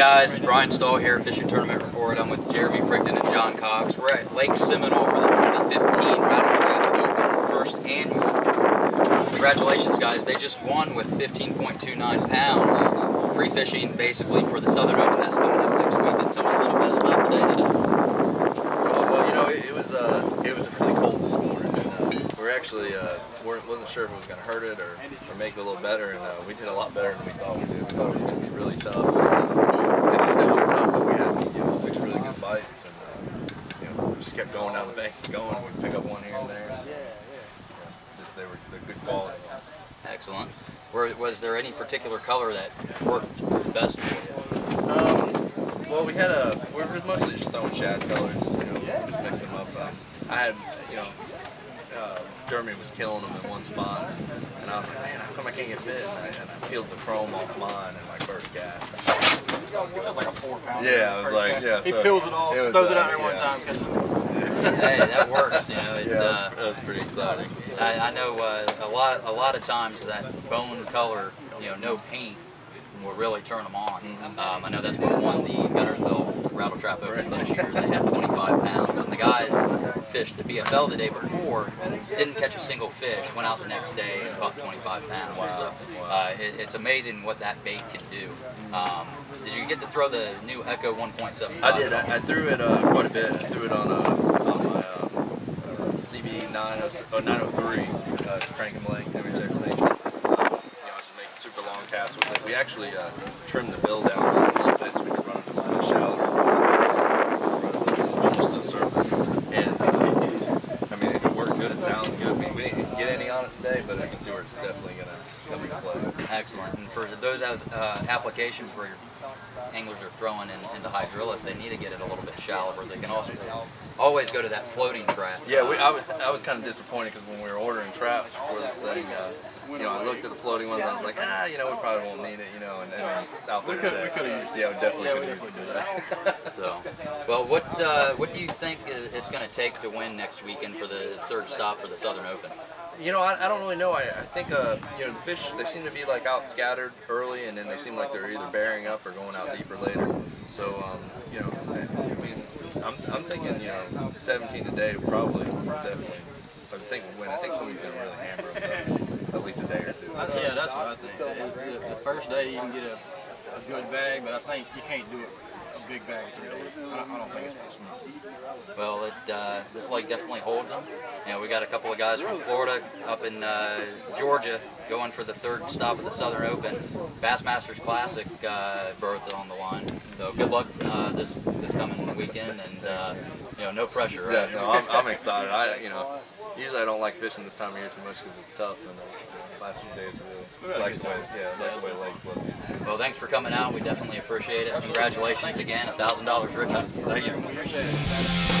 guys, Brian Stahl here, Fishing Tournament Report. I'm with Jeremy Pridgen and John Cox. We're at Lake Seminole for the 2015 Rat-L-Trap Open first annual. Congratulations guys, they just won with 15.29 pounds. Pre-fishing basically for the Southern Open that's coming up next week. And tell me a little bit about the day today. Well, well, you know, it, it was uh, it was really cold this morning, and uh, we were actually uh, weren't, wasn't sure if it was going to hurt it or, or make it a little better, and uh, we did a lot better than we thought we did. We thought it was going to be really tough, and, uh, and it still was tough, but we had you know six really good bites, and uh, you know just kept going down the bank, and going. We'd pick up one here and there. And, you know, just they were they're good quality. Excellent. Were, was there any particular color that worked best for you? Um, well, we had a we were mostly just throwing shad colors, you know, just mix them up. Um, I had you know uh, Jeremy was killing them in one spot, and I was like, man, how come I can't get bit? And I, and I peeled the chrome off mine in my first cast. like a four pound. Yeah, I was like, yeah. He peels it off, was, throws it uh, out there one yeah. time, catches it. hey, that works. You know, it, Yeah, uh, that was, that was pretty exciting. I, I know uh, a lot. A lot of times that bone color, you know, no paint, will really turn them on. Um, I know that's what won the Guntersville Rattle Trap Open this year. They had 25 pounds, and the guys fished the BFL the day before, didn't catch a single fish. Went out the next day and caught 25 pounds. Wow. So uh, it, it's amazing what that bait can do. Um, did you get to throw the new Echo 1.7? I did. I, I threw it uh, quite a bit. I threw it on, uh, on my uh, uh, CB 903. Oh, uh, it's crank and blank, Mason. Um, you know, I was making super long casts with it. We actually uh, trimmed the bill down a little bit so we could run it a little bit shallower. Just almost to the surface. And uh, I mean, it worked good. It sounds good. We, we didn't get any on it today, but I can see where it's definitely going to come into play. Excellent. And for those uh, applications where anglers are throwing in, into hydrilla, if they need to get it a little bit shallower, they can also always go to that floating trap. Yeah, we, I was, I was kind of disappointed because when we were ordering traps for this thing, uh, you know, I looked at the floating ones and I was like, ah, you know, we probably won't need it, you know, and, and out there We could- today, we could've used it. Yeah, we definitely Yeah, could we have used it. So, well, what uh, what do you think it's going to take to win next weekend for the third stop for the Southern Open? You know, I, I don't really know. I, I think, uh, you know, the fish, they seem to be like out scattered early and then they seem like they're either bearing up or going out deeper later. So, um, you know, I, I mean, I'm, I'm thinking, you know, 17 today probably, definitely. I think win. I think somebody's going to really hammer them at least a day or two. That's, yeah, that's what I think. The, the- the first day you can get a, a good bag, but I think you can't do it a big bag in three days. I don't, I don't think it's possible. Well, it uh, this leg definitely holds them. You know, we got a couple of guys from Florida up in uh, Georgia going for the third stop of the Southern Open. Bassmasters Classic uh, berth on the line. So good luck uh, this this coming weekend, and uh, you know, no pressure, Yeah, no, I'm, I'm excited. I, you know, usually I don't like fishing this time of year too much because it's tough, and uh, the last few days We really had a like the way, time. yeah, like the way legs look. Well, thanks for coming out. We definitely appreciate it. Congratulations again, $1,000 Richard. Thank you. Appreciate it.